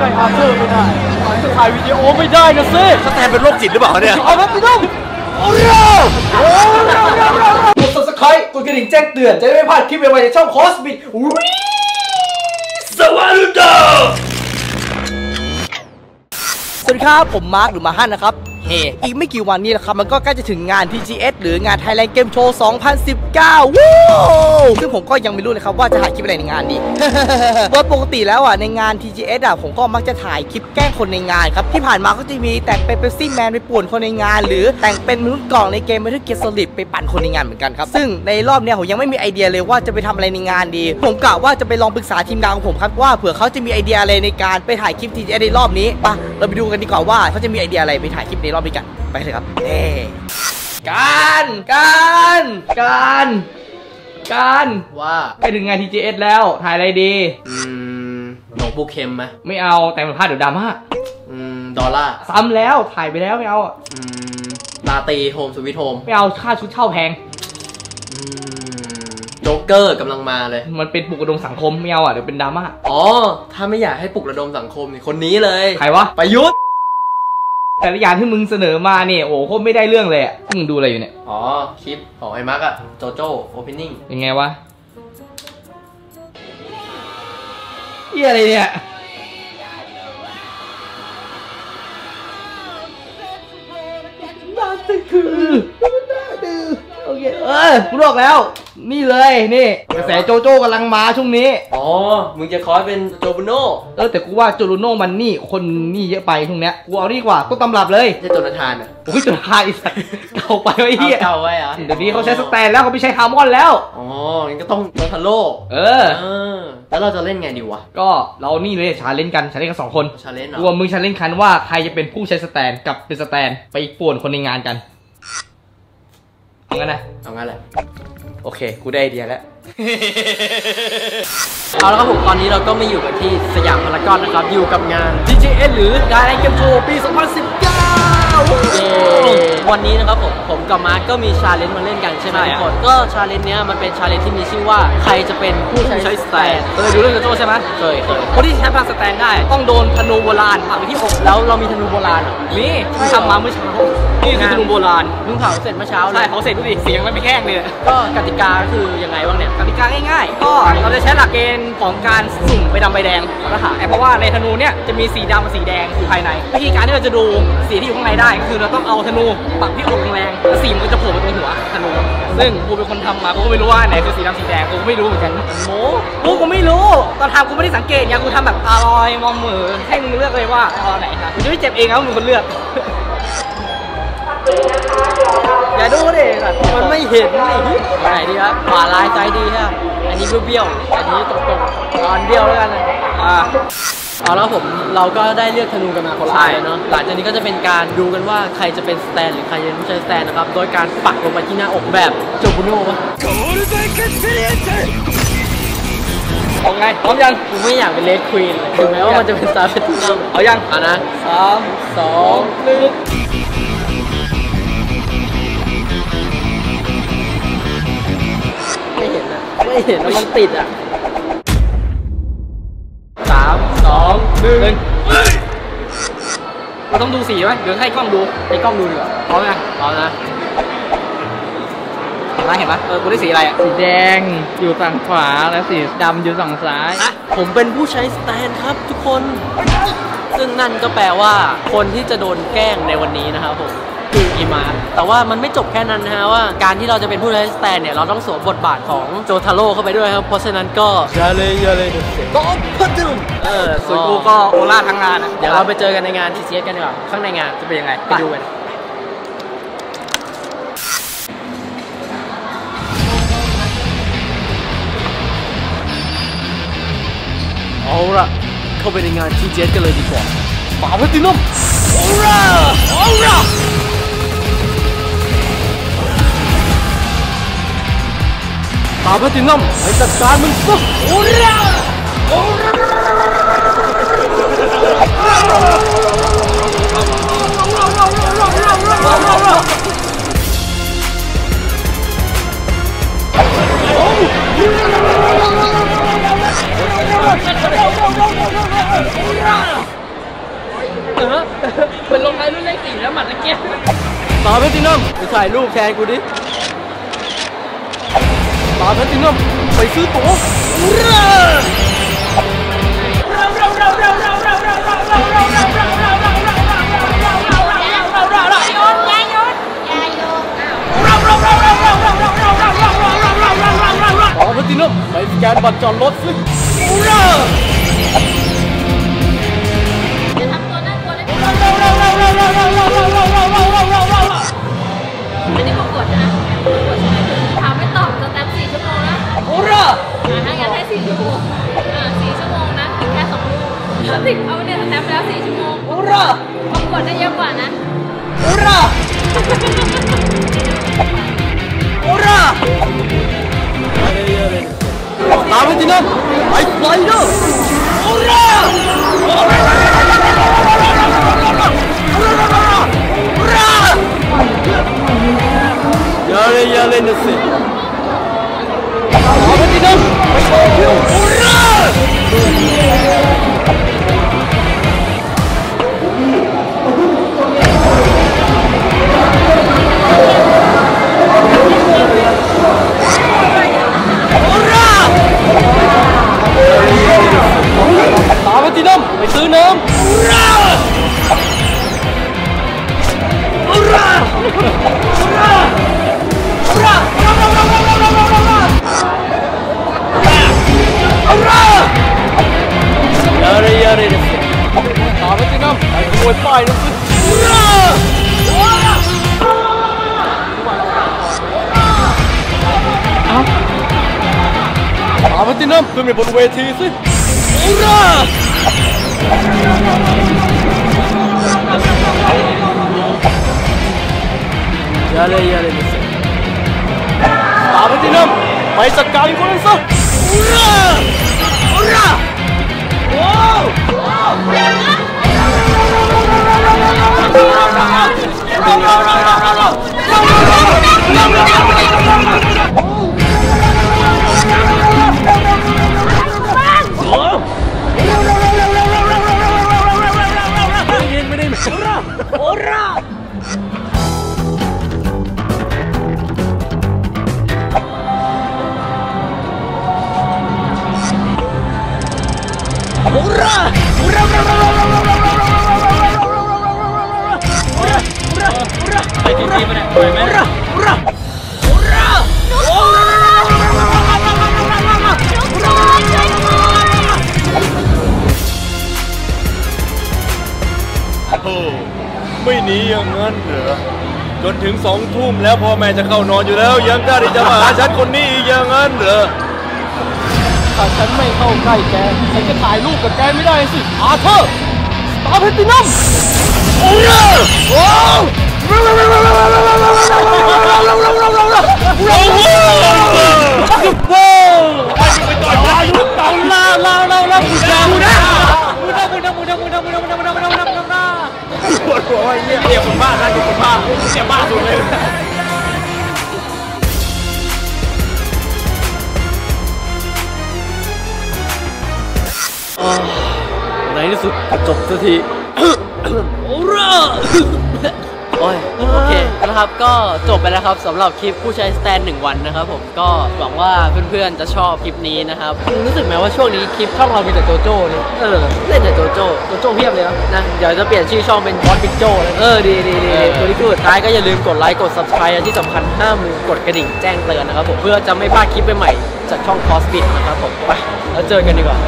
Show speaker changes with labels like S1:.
S1: ใกล้อาร์เธอร์ไม่ได้มันจะถ่ายวิดีโอไม่ได้นะสิ
S2: Stand เป็นโรคจิตหรือเปล่าเนี่ย
S1: เอาครับพี่น้องโอ้โหโอ้โหกด subscribe กดกระดิ่งแจ้งเตือนจะได้ไม่พลาดคลิปใหม่ๆจากช่องคอสบิวิสวัสดีครับสวัสดีครับผมมาร์คหรือมาฮันนะครับ เฮอีกไม่กี่วันนี้นะครับ มันก็ใกล้จะถึงงาน TGS หรืองาน Thailand Game Show 2019วู้ซึ่งผมก็ยังไม่รู้เลยครับว่าจะถ่ายคลิปอะไรในงานดีโดยปกติแล้วอะในงาน TGS อะผมก็มักจะถ่ายคลิปแกล้งคนในงานครับ ที่ผ่านมาก็จะมีแต่งเป็นเปปซี่แมนไปป่วนคนในงาน หรือแต่งเป็นมนุษย์กล่องในเกม Metal Gear Solid ไปปั่นคนในงานเหมือนกันครับ ซึ่งในรอบเนี้ยผมยังไม่มีไอเดียเลยว่าจะไปทำอะไรในงานดี ผมกะว่าจะไปลองปรึกษาทีมงานของผมครับว่าเผื่อเขาจะมีไอเดียอะไรในการไปถ่ายคลิป TGS ในรอบนี้ไปะเราไปดูกันดีกว่าว่าเขาจะมีไอเดียอะไรไปถ่ายคลิปในรอบนี้กันไปเลยครับเน่การการการการ
S3: ว่า
S1: ไปถึงงาน TGS แล้วถ่ายอะไรดี
S3: อืมหนองปูเค็มไหม
S1: ไม่เอาแต่มันพลาดเดี๋ยวดราม่า
S3: อืม ดอลล่าร์
S1: ซ้ำแล้วถ่ายไปแล้วไม่เอาอะ
S3: อืมลาตีโฮมสวิตโฮม
S1: ไม่เอาค่าชุดเช่าแพง
S3: อืมโจ๊กเกอร์กำลังมาเลย
S1: มันเป็นปลุกระดมสังคมไม่เอาอะเดี๋ยวเป็นดราม่า
S3: อ๋อ ถ้าไม่อยากให้ปลุกระดมสังคมนี่คนนี้เลย
S1: ใครวะ
S3: ประยุทธ์
S1: แต่ละอย่างที่มึงเสนอมาเนี่ยโอ้โหโคตรไม่ได้เรื่องเลยอะมึงดูอะไรอยู่เนี่ย
S3: อ๋อ คลิปของไอ้มาร์กอะโจโจ้โอเพนนิ่ง
S1: เป็นไงวะเหียอะไรเนี่ยน่าจะคือน่าดื้อโอเคเออกูบอกแล้ว นี่เลยนี่กระแสโจโจ้กำลังมาช่วงนี้
S3: อ๋อ มึงจะคอยเป็นโจบุโน่
S1: เออแต่กูว่าโจโรโน่มันนี่คนนี่เยอะไปช่วงเนี้ยกูเอานี่ดีกว่าต้นตำรับเลย
S3: ไม่ใช่โจนาธานอะ
S1: โอ้ยจุฬาอีสัตว์เก่าไปไอ้เหี้ย
S3: เก่าไว้เหรอ
S1: เดี๋ยวนี้เขาใช้ Stand แล้วเขาไม่ใช้ฮาร์มอนแล้ว
S3: อ๋องั้นก็ต้องโจทาโร่
S1: เออ
S3: เออแล้วเราจะเล่นไงดีวะ
S1: ก็เรานี่เลย challenge กัน challenge กันสองคน
S3: challenge เหร
S1: อวะมึง challenge กันว่าใครจะเป็นผู้ใช้ Stand กับเป็น Stand ไปป่วนคนในงานกัน เอางั้นนะ
S3: เอางั้นแหละ
S1: โอเค กูได้ไอเดียแล้ว
S3: เอาละครับผม ตอนนี้เราก็มาอยู่กันที่สยามพารากอนนะครับ อยู่กับงาน
S1: TGS หรือการเกมโชว์ปี 2019
S3: เย้วันนี้นะครับผม ผมกับมาร์คก็มี challenge มาเล่นกันใช่ไหม
S1: ใช่
S3: ทุ
S1: อะ
S3: กคน ก็ challenge เนี้ยมันเป็น challenge ที่มีชื่อว่าใครจะเป็นผู้ใช้ stand
S1: เคยดูเรื่องโจโจ้ใช่ไหม
S3: เคยเคย
S1: คนที่ใช้พลัง stand ได้ ต้องโดนธนูโบราณปักไปที่อก
S3: แล้วเรามีธนูโบราณเหรอ
S1: นี่ที่ทำมาเมื่อเช้า นี่คือธนูโบราณ
S3: เพิ่งเผาเสร็จเมื่อเช้าเล
S1: ใช่ เผาเสร็จดูดิเสียงมันไม่แข็งเลย
S3: ก็กติกาคือยังไงบ้างเนี่ย
S1: กติกาง่ายๆ ก็เราจะใช้หลักเกณฑ์ของการสุ่มใบดำใบแดงแล้วก็หาเพราะว่าในธนูเนี่ยจะมีสีดำกับสีแดงอยู่ภายในวิธีการที่เราจะดูสีที่อยู่ข้างในได้ก็คือเราต้องเอาธนูปักที่อกแรงๆแล้วสีมันก็จะโผล่มาตรงหัวธนู ซึ่งกูเป็นคนทำมากูก็ไม่รู้ว่าไหนคือสีดำสีแดงกูก็ไม่รู้เหมือนกันโมกูก็ไม่รู้ตอนทำกูไม่ได้สังเกตไงกูทำแบบอร่อยมองมือให้มึงเลือกเลยว่าเอาอันไหนครับกูจะไม่เจ็บเองครับมึงเป็นคนเลือก อย่าดูดิแบบ
S3: มันไม่เห็นนี่ไหนดีครับขวาลายซ้ายดีครับอันนี้เบี้ยวๆอันนี้ตรงๆตอนเบี้ยวแล้วกันนะ
S1: อ่า
S3: เอาแล้วผมเราก็ได้เลือกธนูกันมาคนละ
S1: ใช่
S3: อันแล้วเนาะหลังจากนี้ก็จะเป็นการดูกันว่าใครจะเป็นสแตนหรือใครจะเป็นผู้ใช้สแตนนะครับ โดยการปักลงไปที่หน้าอกแบบโจบุโน่ปะ
S1: เอาไงพร้อมยัง
S3: กูไม่อยากเป็นเลดควีนเลยถึงแม้ว่ามันจะเป็นสตาร์เป็นที่นั่ง
S1: เอายัง
S3: เอานะ
S1: สาม
S3: สอง
S1: หนึ่ง
S3: ไม่เห็นแล้วมันติดอะ
S1: สามสองหนึ่งเราต้องดูสีไหมเดี๋ยวให้กล้องดู
S3: ให้กล้องดูดีกว่า
S1: พร้อมยัง
S3: เอานะ
S1: เห็นไหมเห็นไหมเออกูได้สีอะไรอะ
S4: สีแดงอยู่ฝั่งขวาและสีดำอยู่ฝั่งซ้าย
S3: อะผมเป็นผู้ใช้ stand ครับทุกคน ซึ่งนั่นก็แปลว่าคนที่จะโดนแกล้งในวันนี้นะครับผม คืออีมาร์คแต่ว่ามันไม่จบแค่นั้นนะฮะว่าการที่เราจะเป็นผู้ใช้ stand เนี่ยเราต้องสวมบทบาทของโจทาโร่เข้าไปด้วยครับ เพราะฉะนั้นก็อย่าเลยอย่าเลยก็พัดดุม
S1: เออส่วนกูก็โอล่าทั้งงานอะ
S3: เดี๋ยวเราไปเจอกันในงาน TCS กันดีกว่าข้างในงาน
S1: จะเป็นยังไง
S3: ไปดูกันเอาละเข้าไปในงาน TCS กันเลยดีกว่า
S1: ป่าพัตินัมโอล่าโอล่า
S3: ตาแพทินัมไปจัดการมันซะโอ้ย
S1: โล
S4: งในรุ่นเลขสี่แล้วหมัดตะเกียบ
S3: ตาแพทินัมไปถ่ายรูปแทนกูดิ 와 베트남 나이스 또 우라 Platinum, lấy อ่า
S2: สี่ชั่วโมงนะผิดแค่สองลูกถ้าผิดเอาเนี่ยสแตมป์แล้วสี่ชั่วโมง
S3: อุระ
S2: ประกวดได้เยอะกว่านะ
S3: อุระอุระตามไปที่นั่นไปไฟเดอร์อุระอุระอย่า 我回来。为拜了是啊！啊！们的呢？对面不是围棋是？啊！压力压力不是。打不进呢，没事干过人生。啊！啊！哇！哇！ ไปไหนไปไหมอุราอุราอุราอุรา
S5: โอ้ไม่หนีอย่างนั้นเหรอจนถึงสองทุ่มแล้วพ่อแม่จะเข้านอนอยู่แล้ว ยังกล้าที่จะมาหาฉันคนนี้อีกอย่างนั้นเหรอ
S3: ถ้าฉันไม่เข้าใกล้แกฉันจะถ่ายรูปกับแกไม่ได้สิอาเธอร์สตาร์เพตินัมโอ้ยโอ้โห Nah ini sudah cocok sih. Orang. โอ้ยโอเคนะครับก็จบไปแล้วครับสำหรับคลิปผู้ใช้ stand หนึ่งวันนะครับผมก็หวังว่าเพื่อนๆจะชอบคลิปนี้นะครับรู้สึกไหมว่าช่วงนี้คลิปช่องเรามีแต่โจโจ้เนี่ยเออเล่นแต่โจโจ้โจโจ้เพียบเลยนะนะเดี๋ยวจะเปลี่ยนชื่อช่องเป็นบอสบิ๊กโจ้เลยเออดีดีดีตัวนี้คือท้ายก็อย่าลืมกดไลค์กด subscribe และที่สำคัญห้ามลืมกดกระดิ่งแจ้งเตือนนะครับผมเพื่อจะไม่พลาดคลิปใหม่ๆจากช่องคอสบิทนะครับผมไปแล้วเจอกันดีกว่า